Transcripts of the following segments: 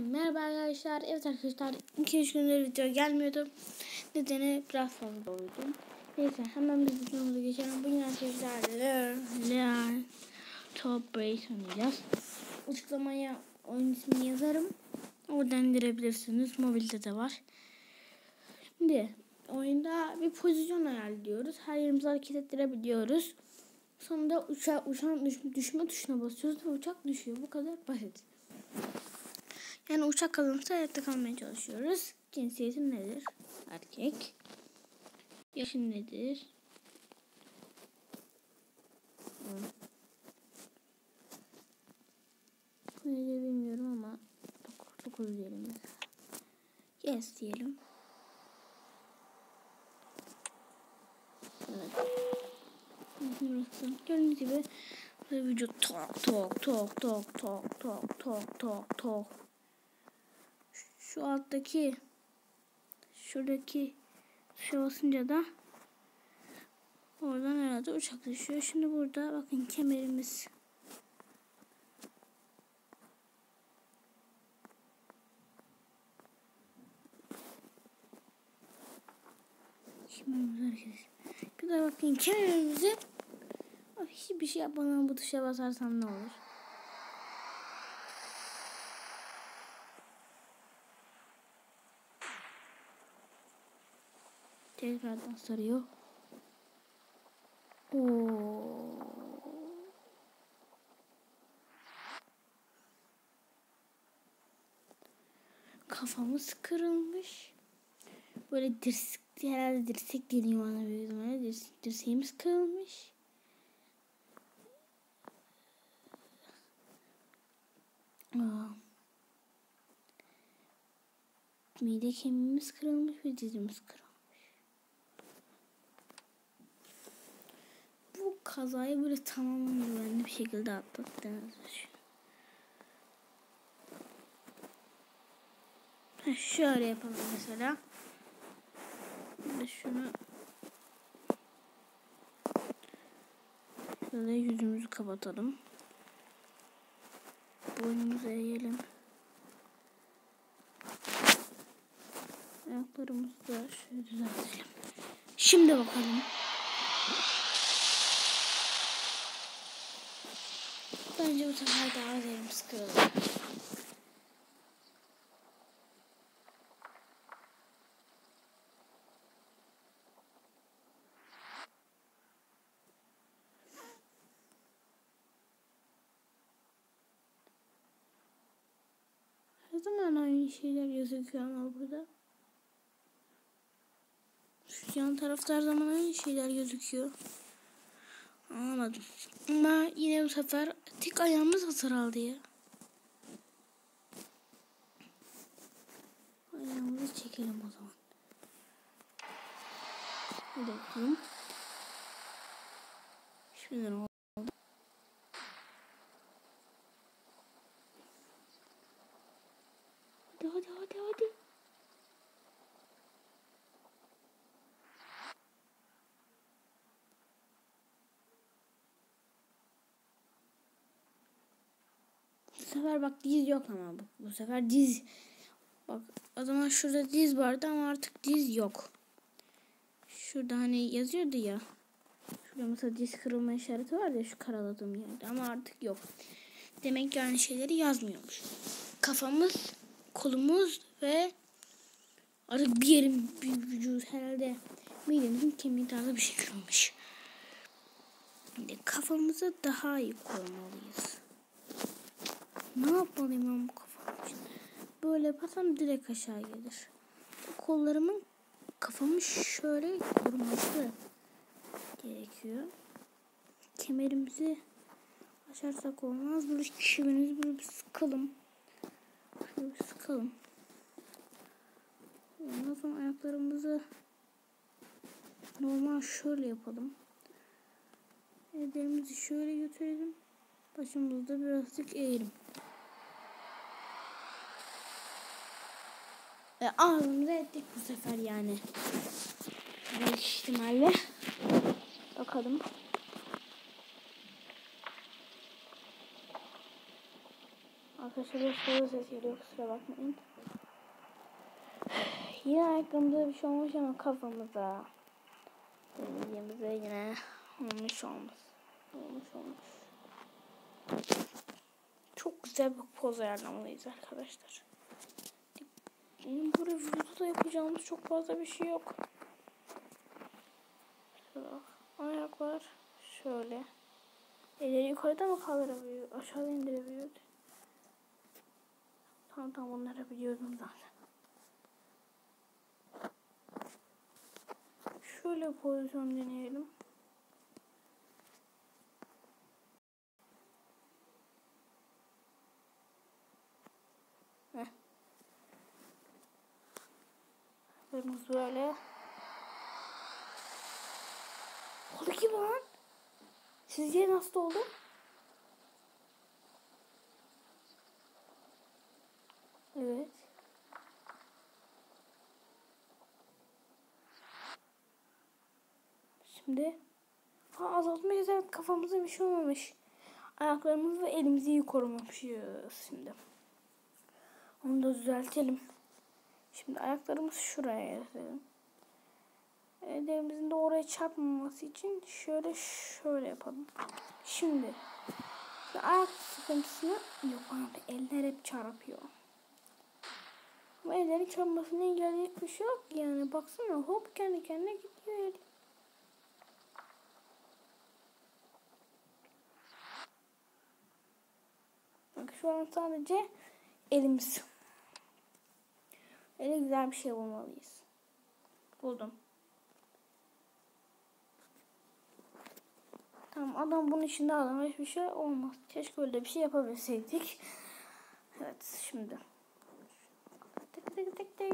Merhaba arkadaşlar. Evet arkadaşlar 2-3 gündür video gelmiyordu. Nedeni biraz fazla uyudum. Neyse hemen biz videomuza geçelim. Bugün arkadaşlar Learn Top Race oynayacağız. Açıklamaya oyun ismini yazarım. Oradan indirebilirsiniz. Mobilde de var. Şimdi oyunda bir pozisyon ayarlıyoruz. Her yerimizi hareket ettirebiliyoruz. Sonunda uça, uçağın düşme, düşme tuşuna basıyoruz ve uçak düşüyor. Bu kadar basit. Yani uçak kalınırsa hayatta kalmaya çalışıyoruz. Cinsiyetin nedir? Erkek. Yaşın nedir? Nedir bilmiyorum ama 9 diyelim. Yes diyelim. Evet. Burası. Gördüğünüz gibi vücut tok tok tok tok tok tok tok tok şu alttaki şuradaki tuşa basınca da oradan herhalde uçak düşüyor. Şimdi burada bakın kemerimiz kemerimiz hareket Bir de bakın kemerimizi hiçbir şey yapmadan bu tuşa basarsam ne olur? Tekrardan sarıyor. Oo. Kafamız kırılmış. Böyle dirsek herhalde dirsek geliyor bana büyük ihtimalle. Dirsek, dirseğimiz kırılmış. Aa. Mide kemiğimiz kırılmış ve dizimiz kırılmış. Bu kazayı böyle tamamen güvenli bir şekilde atlattığınızı düşünün. Şöyle yapalım mesela. Şimdi şunu şöyle yüzümüzü kapatalım. Boynumuzu eğelim. Ayaklarımızı da şöyle düzeltelim. Şimdi bakalım. Bence bu sefer daha üzerimiz kırılır. Her zaman aynı şeyler gözüküyor ama burada. Şu yan tarafta her zaman aynı şeyler gözüküyor. Anlamadım. Ama yine bu sefer tek ayağımız hasar aldı ya. Ayağımızı çekelim o zaman. Hadi bakalım. Şimdi ne oldu? Hadi hadi hadi hadi. Sefer bak diz yok ama bu, bu sefer diz bak o zaman şurada diz vardı ama artık diz yok. Şurada hani yazıyordu ya. Şurada mesela diz kırılma işareti var ya şu karaladığım yerde ama artık yok. Demek ki aynı şeyleri yazmıyormuş. Kafamız, kolumuz ve artık bir yerim bir vücut herhalde midemizin kemiği tarzı bir şey kırılmış. Şimdi kafamızı daha iyi korumalıyız. Ne yapmalıyım ben bu kafam için? Böyle yaparsam direkt aşağı gelir. Kollarımın kafamı şöyle koruması gerekiyor. Kemerimizi açarsak olmaz. Böyle kemerimizi böyle bir sıkalım. Şöyle bir sıkalım. Ondan sonra ayaklarımızı normal şöyle yapalım. Ellerimizi şöyle götürelim. Başımızı da birazcık eğelim. Ve ağzımıza ettik bu sefer yani. Büyük ihtimalle. Bakalım. Arkadaşlar biraz fazla ses geliyor kusura bakmayın. Yine ayakkabımda bir şey olmuş ama kafamıza. Deneyimize yine olmuş olmuş. Olmuş olmuş. Çok güzel bir poz ayarlamalıyız arkadaşlar. Benim burada vücuda yapacağımız çok fazla bir şey yok. Bak. Ayaklar şöyle. Elleri yukarıda mı kaldırabiliyor? Aşağıda indirebiliyor. Tamam tamam onları biliyordum zaten. Şöyle pozisyon deneyelim. Kırmızı böyle. Oldu ki lan. Sizce nasıl oldu? Evet. Şimdi ha, azaltmayız evet kafamıza bir şey olmamış. Ayaklarımızı ve elimizi iyi korumamışız şimdi. Onu da düzeltelim. Şimdi ayaklarımız şuraya yazalım. Ellerimizin de oraya çarpmaması için şöyle şöyle yapalım. Şimdi ayak sıkıntısını yok abi eller hep çarpıyor. Ama ellerin çarpmasını engelleyecek bir şey yok yani. Baksana hop kendi kendine gidiyor. Bak şu an sadece elimiz. Öyle güzel bir şey bulmalıyız. Buldum. Tamam adam bunun içinde adam hiçbir şey olmaz. Keşke öyle bir şey yapabilseydik. Evet şimdi. Tık tık tık tık.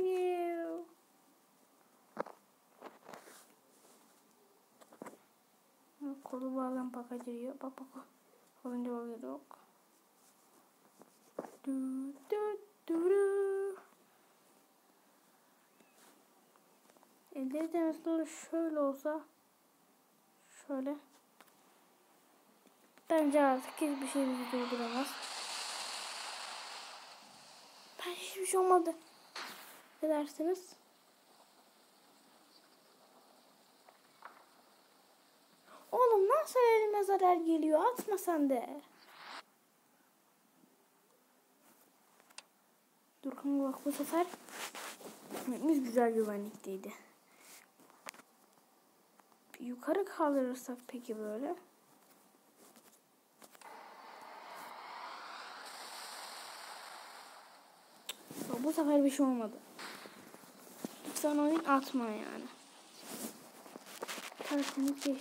Kolu bağlan bakacıyor. Bak bak. Oluyor yok. Du du Elleri de şöyle olsa şöyle Bence artık hiçbir şey bizi durduramaz. Ben hiçbir şey olmadı. Ne dersiniz? Oğlum nasıl elime zarar geliyor? Atma sen de. Dur kanka bak bu sefer biz güzel güvenlikteydi. Yukarı kaldırırsak peki böyle. bu sefer bir şey olmadı. Lütfen oyun atma yani. Tertemiz geçti.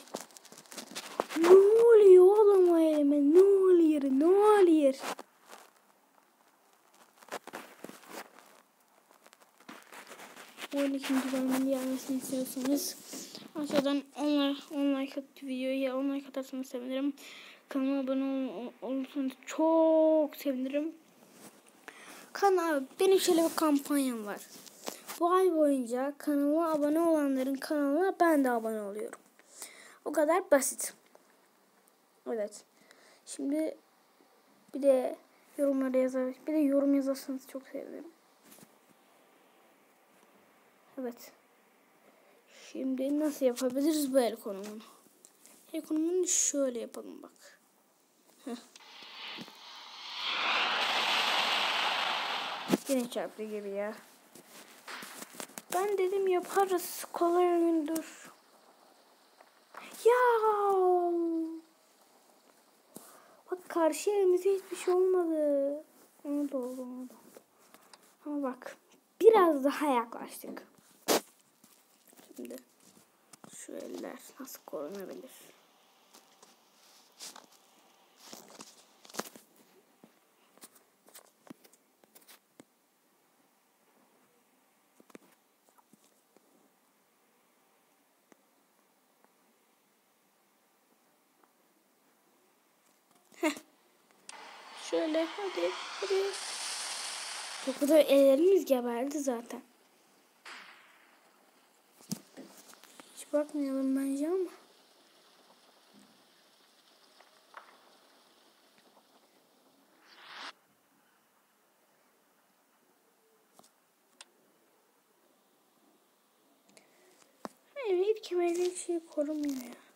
Ne oluyor oğlum o elime? Ne oluyor? Ne oluyor? Oyun ikinci bölümün gelmesini istiyorsanız aşağıdan onlar online kat videoya online katarsanız sevinirim. Kanalıma abone ol olursanız çok sevinirim. Kanal benim şöyle bir kampanyam var. Bu ay boyunca kanalıma abone olanların kanalına ben de abone oluyorum. O kadar basit. Evet. Şimdi bir de yorumlara yazar. Bir de yorum yazarsanız çok sevinirim. Evet. Şimdi nasıl yapabiliriz bu el konumunu? El konumunu şöyle yapalım bak. Heh. Yine çarptı gibi ya. Ben dedim yaparız. Kolay oyundur. Ya. Bak karşı elimize hiçbir şey olmadı. Onu da onu da. Ama bak biraz daha yaklaştık. Şimdi şu eller nasıl korunabilir? Şöyle hadi hadi. Çok da ellerimiz geberdi zaten. bakmayalım bence ama. Hayır, kemerli bir şey korumuyor ya.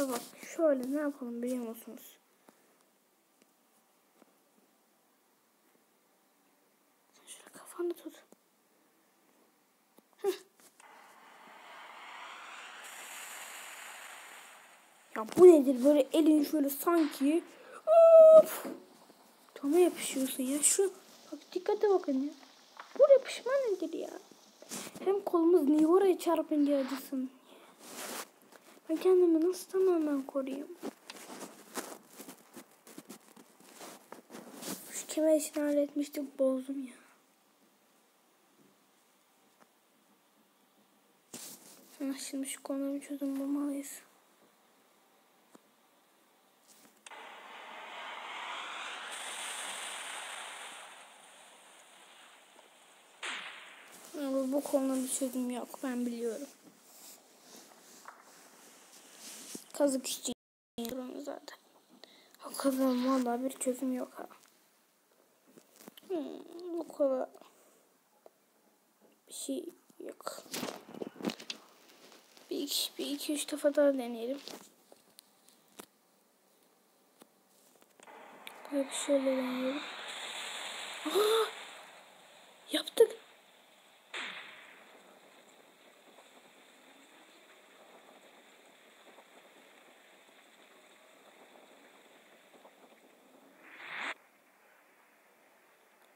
Ya bak şöyle ne yapalım biliyor musunuz? Sen şöyle kafanı tut. Ya bu nedir böyle elin şöyle sanki of yapışıyorsun ya şu bak dikkate bakın ya. Bu yapışma nedir ya? Hem kolumuz niye oraya çarpınca acısın? Ben kendimi nasıl tamamen koruyayım? Şu kemer işini halletmiştik bozdum ya. Ha, şimdi şu bir çözüm bulmalıyız. Bu konuda bir çözüm yok. Ben biliyorum. Kazık yapıyorum zaten. O kadar valla bir çözüm yok ha. Hmm, bu kadar bir şey yok. Bir iki, bir iki üç defa daha deneyelim. Böyle şöyle deneyelim. Aa! Yaptık.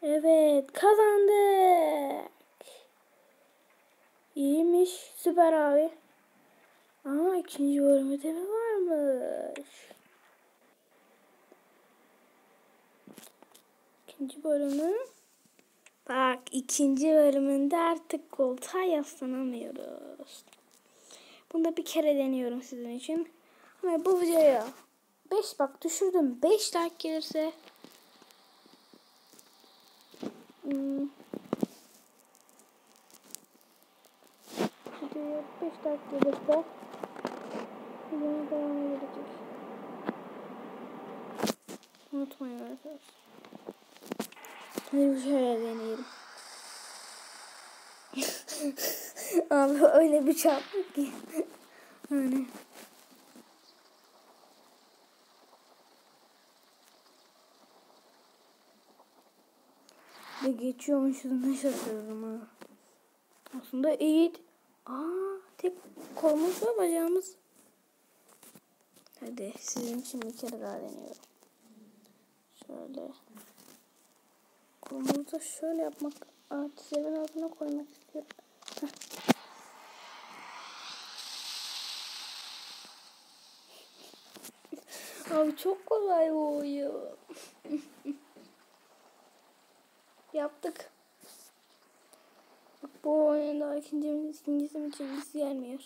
Evet kazandık. İyiymiş süper abi. Ama ikinci bölümde mi varmış? İkinci bölümü. Bak ikinci bölümünde artık koltuğa yaslanamıyoruz. Bunu da bir kere deniyorum sizin için. Ama bu videoya 5 bak düşürdüm. 5 like gelirse. Videoya 5 dakika gelirse videonun devamı gelecek. Unutmayın arkadaşlar. Hadi bir şöyle deneyelim. Abi öyle bir çarptık ki. hani. Ve geçiyormuşuz ne şaşırdım ha. Aslında iyi. Aa tek kolumuz ve bacağımız. Hadi sizin için bir kere daha deniyorum. Şöyle. Kolumuzu da şöyle yapmak. Aa çizemin altına koymak istiyorum. Abi çok kolay bu oyun. Yaptık. Bu oyunda ikinci ikincisi ikincisi gelmiyor.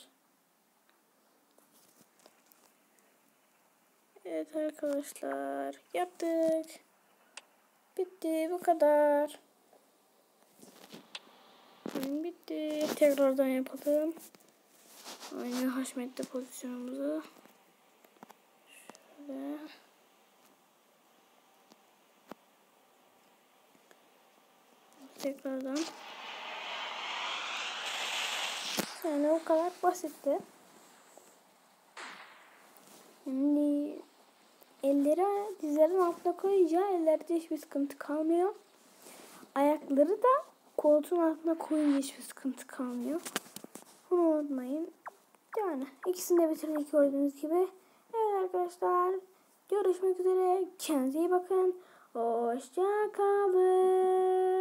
Evet arkadaşlar yaptık. Bitti bu kadar. Bitti. Tekrardan yapalım. Aynı haşmetli pozisyonumuzu. Şöyle. Tekrardan. Yani o kadar basitti. Şimdi elleri dizlerin altına koyunca ellerde hiçbir sıkıntı kalmıyor. Ayakları da koltuğun altına koyunca hiçbir sıkıntı kalmıyor. Bunu unutmayın. Yani ikisini de bitirdik gördüğünüz gibi. Evet arkadaşlar. Görüşmek üzere. Kendinize iyi bakın. Hoşça kalın.